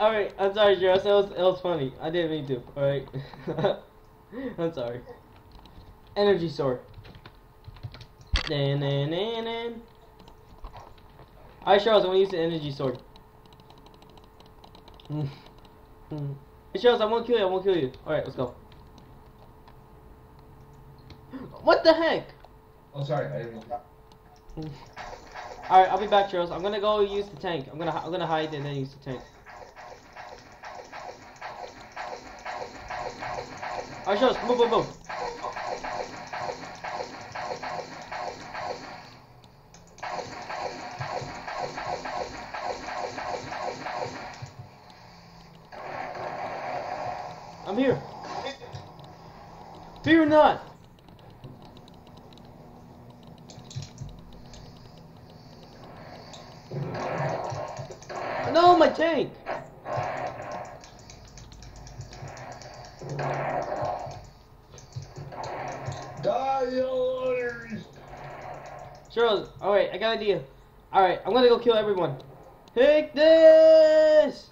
Alright, I'm sorry, Jess. It was, it was funny. I didn't mean to. Alright. I'm sorry. Energy sword. Dan, dan, dan, dan. Alright, Charles, I'm gonna use the energy sword. Hey, Charles, I'm gonna kill you. I'm gonna kill you. Alright, let's go. What the heck? Oh, sorry. I didn't. All right, I'll be back, Charles. I'm gonna go use the tank. I'm gonna I'm gonna hide and then use the tank. All right, Charles, move, move, move. I'm here. Fear not. No, my tank. Dials! Charles, alright, I got an idea. Alright, I'm gonna go kill everyone. Take this!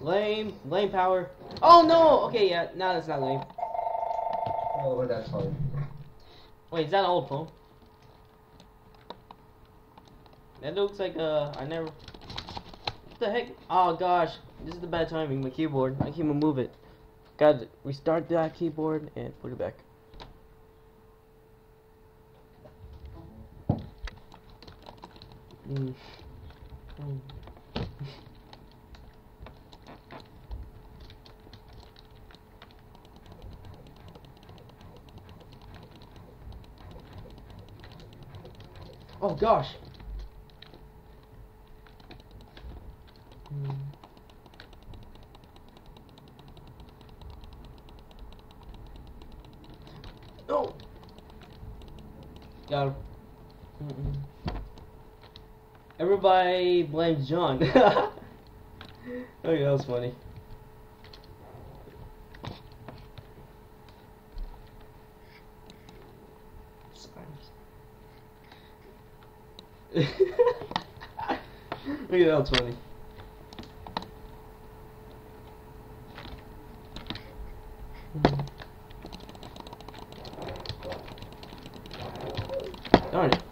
Lame, lame power. Oh no! Okay, yeah, now that's not lame. Oh, that's fine. Wait, is that an old phone? That looks like uh, I never. The heck? Oh gosh, this is the bad timing. My keyboard, I can't even move it. Gotta restart that keyboard and put it back. Mm. Oh gosh. Mm. No! Yeah. Mm -mm. Everybody blames John. Oh, okay, that was funny. Look at that, 20. Darn it.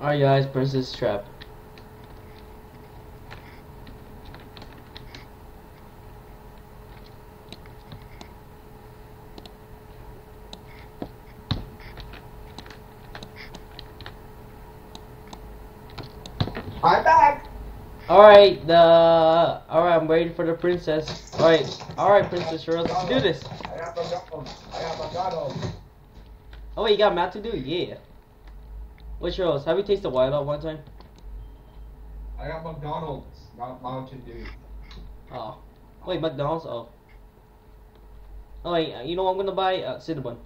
Alright guys, Princess Trap. I'm back! Alright, the alright, I'm waiting for the princess. Alright, alright, Princess Charles, let's do this. I got McDonald's. I got McDonald's. Oh wait, you got math to do? Yeah. Wait, Charles, have you tasted Wild Out one time? I got McDonald's, not Mountain Dew. Oh. Wait, McDonald's? Oh. Oh wait, you know what I'm gonna buy? Uh, cinnamon.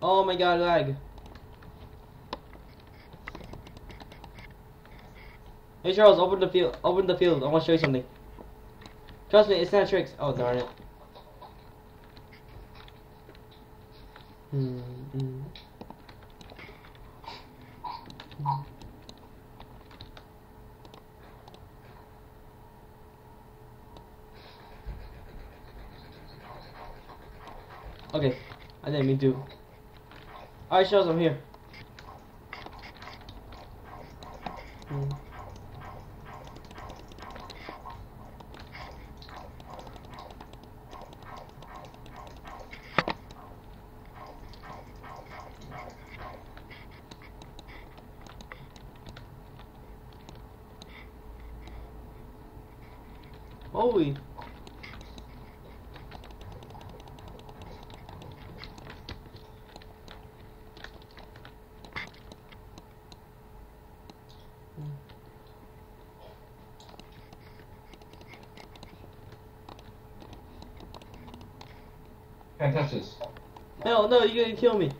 Oh my god, lag. Hey Charles, open the field. Open the field. I want to show you something. Trust me, it's not tricks. Oh darn it. Hmm. hmm. Okay, I didn't mean to. Alright, Charles, I'm here. Hmm. Holy. This. No, no, you're gonna kill me.